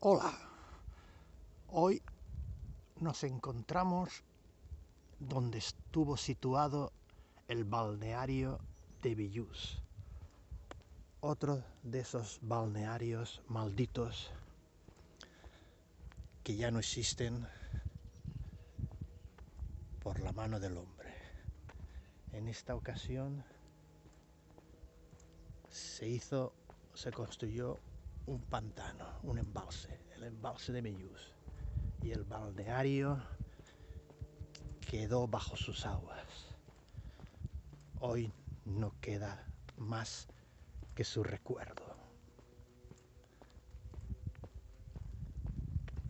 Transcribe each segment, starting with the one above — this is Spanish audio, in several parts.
Hola, hoy nos encontramos donde estuvo situado el balneario de Villús, otro de esos balnearios malditos que ya no existen por la mano del hombre. En esta ocasión se hizo, se construyó un pantano, un embalse, el embalse de Mellús. Y el balneario quedó bajo sus aguas. Hoy no queda más que su recuerdo.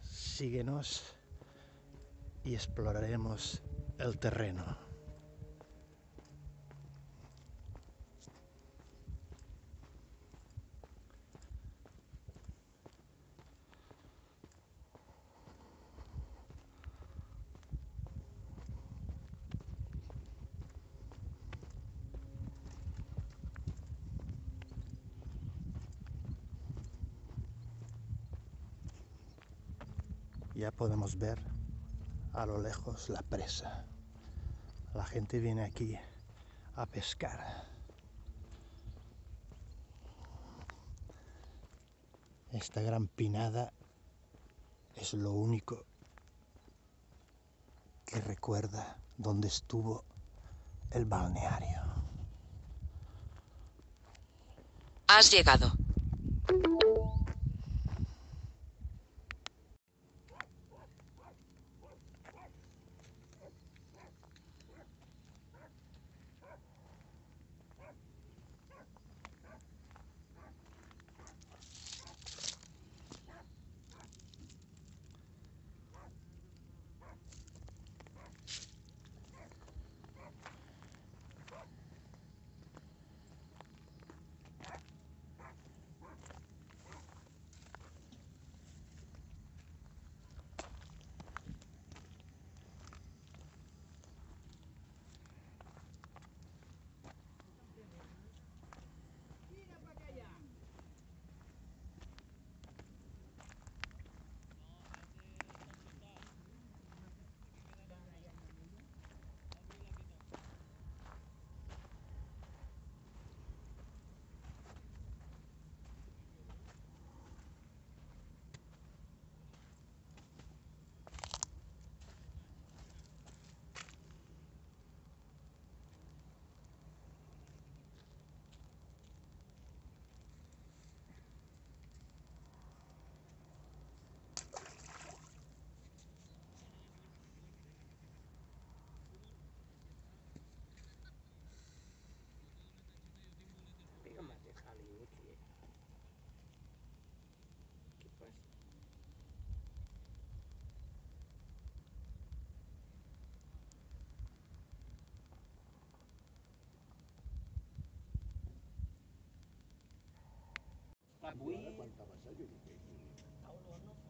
Síguenos y exploraremos el terreno. Ya podemos ver a lo lejos la presa. La gente viene aquí a pescar. Esta gran pinada es lo único que recuerda dónde estuvo el balneario. Has llegado. No, No, no...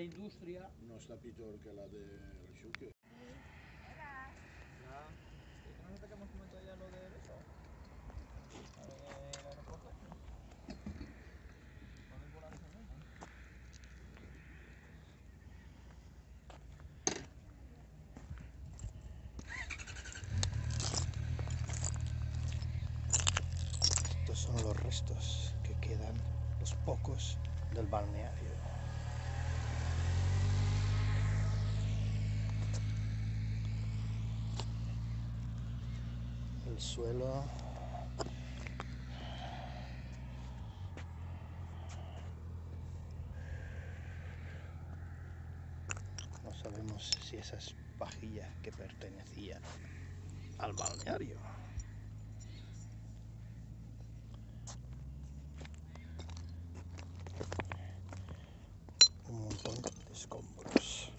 Indústria. no que la de. Ya, ¿no es que hemos comentado ya lo de eso? Lo del aeropuerto. Lo del volante, ¿no? Estos son los restos que quedan, los pocos del balneario. El suelo no sabemos si esa es vajilla que pertenecía al balneario. un montón de escombros.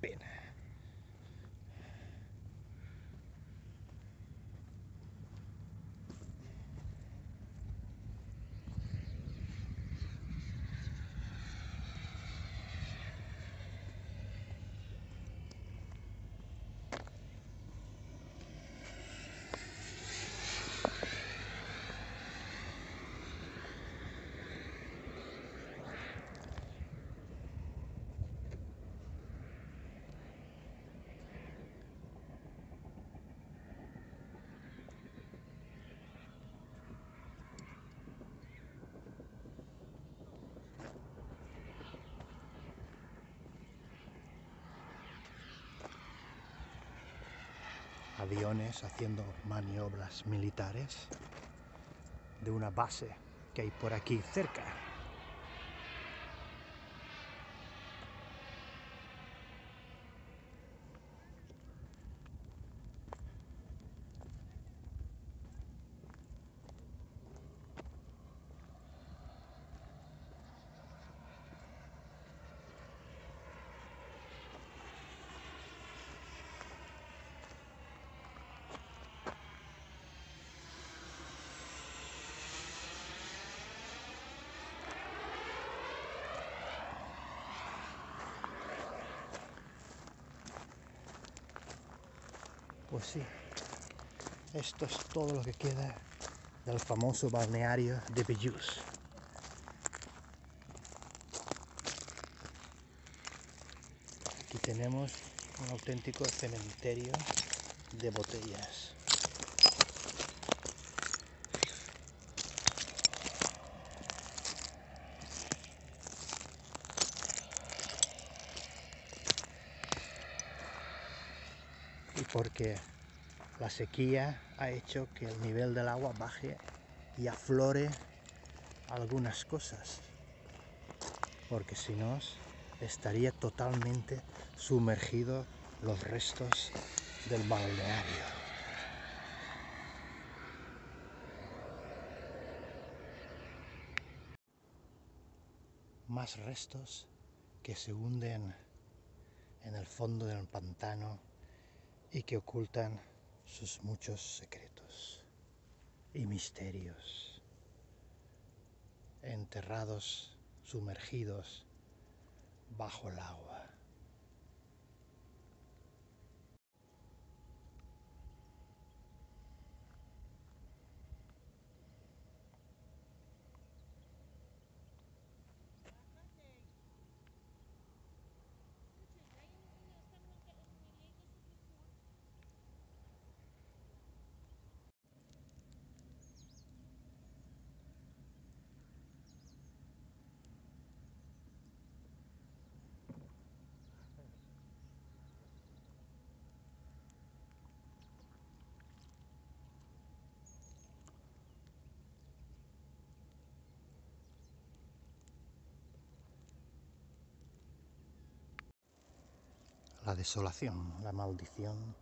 Una aviones haciendo maniobras militares de una base que hay por aquí cerca. Pues sí, esto es todo lo que queda del famoso balneario de Bellús. Aquí tenemos un auténtico cementerio de botellas. Porque la sequía ha hecho que el nivel del agua baje y aflore algunas cosas, porque si no estaría totalmente sumergido los restos del balneario. Más restos que se hunden en el fondo del pantano y que ocultan sus muchos secretos y misterios, enterrados, sumergidos bajo el agua. La desolación, la maldición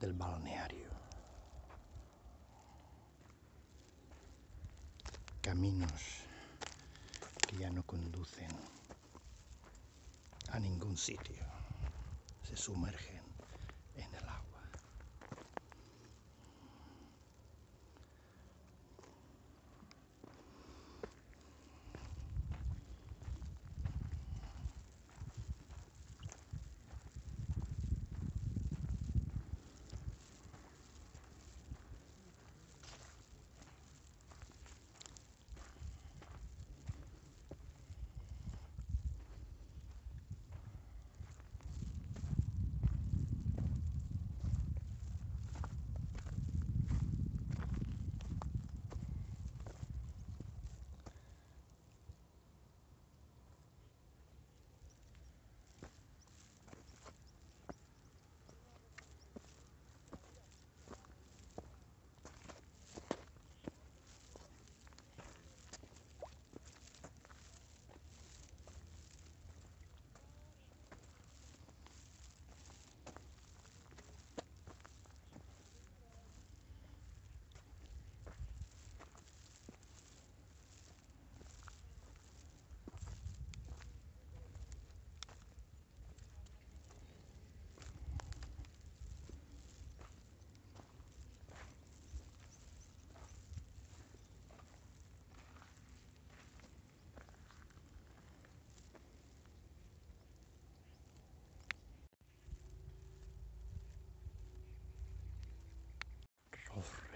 del balneario. Caminos que ya no conducen a ningún sitio. Se sumergen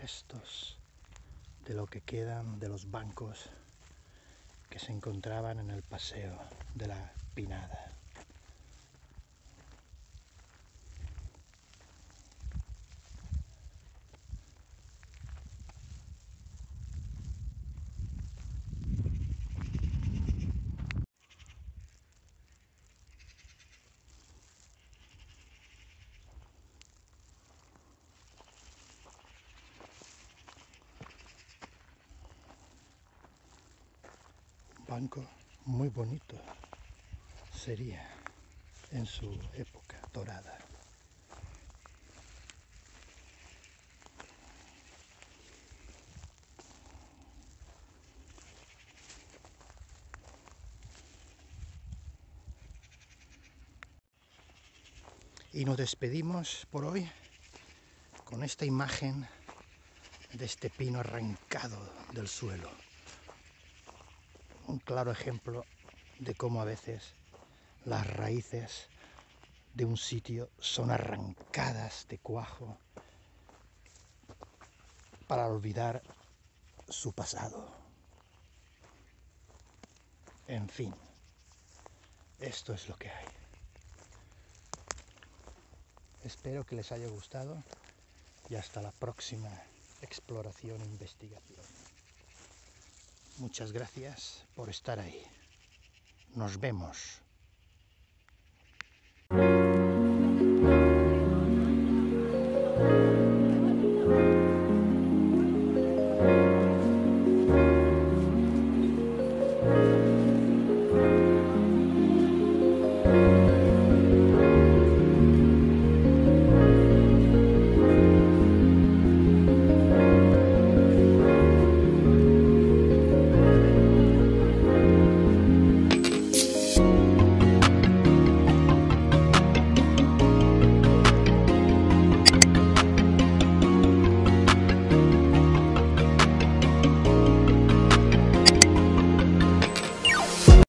restos de lo que quedan de los bancos que se encontraban en el paseo de la Pinada. Muy bonito sería en su época dorada. Y nos despedimos por hoy con esta imagen de este pino arrancado del suelo un claro ejemplo de cómo a veces las raíces de un sitio son arrancadas de cuajo para olvidar su pasado. En fin, esto es lo que hay. Espero que les haya gustado y hasta la próxima exploración e investigación. Muchas gracias por estar ahí. Nos vemos.